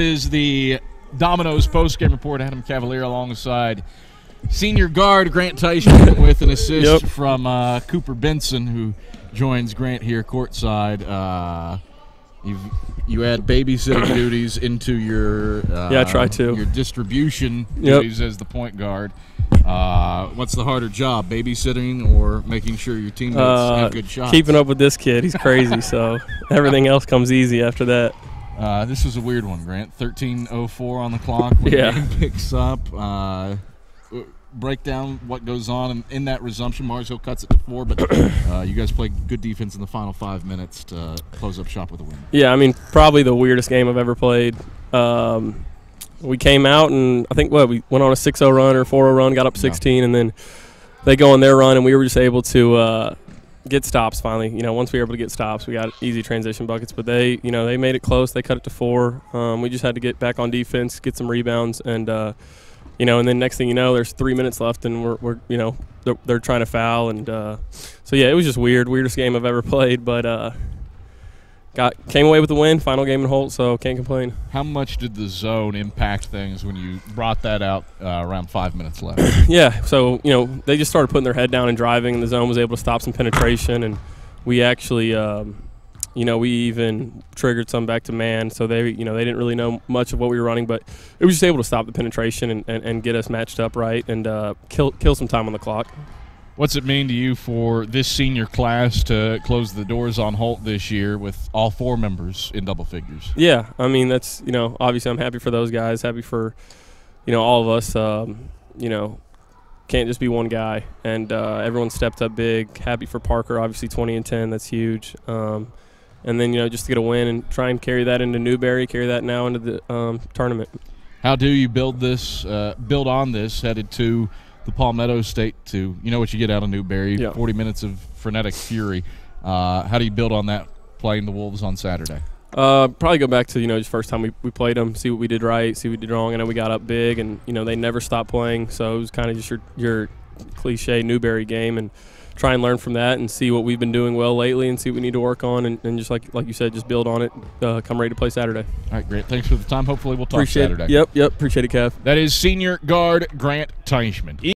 is the Domino's post-game report. Adam Cavalier alongside senior guard Grant Teichmann with an assist Yep. from uh, Cooper Benson, who joins Grant here courtside. Uh, you've, you add babysitting duties into your uh, Yeah, I try to. your distribution Yep. duties as the point guard. Uh, what's the harder job, babysitting or making sure your teammates Uh, have good shots? keeping up with this kid, he's crazy. so everything else comes easy after that. Uh, this was a weird one, Grant. Thirteen oh four on the clock when Yeah. the game picks up. Uh, break down what goes on in, in that resumption. Mars Hill cuts it to four, but uh, you guys play good defense in the final five minutes to close up shop with a win. Yeah, I mean, probably the weirdest game I've ever played. Um, we came out and I think what we went on a 6-0 run or 4-0 run, got up Yeah. 16, and then they go on their run, and we were just able to uh, get stops finally. You know, once we were able to get stops, we got easy transition buckets. But they, you know, they made it close. They cut it to four. Um, we just had to get back on defense, get some rebounds, and uh, you know, and then next thing you know, there's three minutes left, and we're, we're you know, they're, they're trying to foul, and uh, so yeah, it was just weird, weirdest game I've ever played, but. Uh, Got came away with the win, final game in Holt, so can't complain. How much did the zone impact things when you brought that out uh, around five minutes left? Yeah, so you know they just started putting their head down and driving, and the zone was able to stop some penetration, and we actually, um, you know, we even triggered some back to man, so they, you know, they didn't really know much of what we were running, but it was just able to stop the penetration and, and, and get us matched up right and uh, kill kill some time on the clock. What's it mean to you for this senior class to close the doors on Holt this year with all four members in double figures? Yeah, I mean that's you know obviously I'm happy for those guys, happy for you know all of us. Um, you know, can't just be one guy, and uh, everyone stepped up big. Happy for Parker, obviously 20 and 10, that's huge. Um, and then you know just to get a win and try and carry that into Newberry, carry that now into the um, tournament. How do you build this, uh, build on this, headed to the Palmetto State to, you know what you get out of Newberry, Yeah. 40 minutes of frenetic fury. Uh, how do you build on that playing the Wolves on Saturday? Uh, probably go back to you know just first time we, we played them, see what we did right, see what we did wrong. I know we got up big, and you know they never stopped playing, so it was kind of just your your cliche Newberry game, and try and learn from that and see what we've been doing well lately, and see what we need to work on, and, and just like like you said, just build on it. Uh, come ready to play Saturday. All right, great. Thanks for the time. Hopefully, we'll talk appreciate Saturday. Yep, yep. Appreciate it, Kev. That is senior guard Grant Teichmann.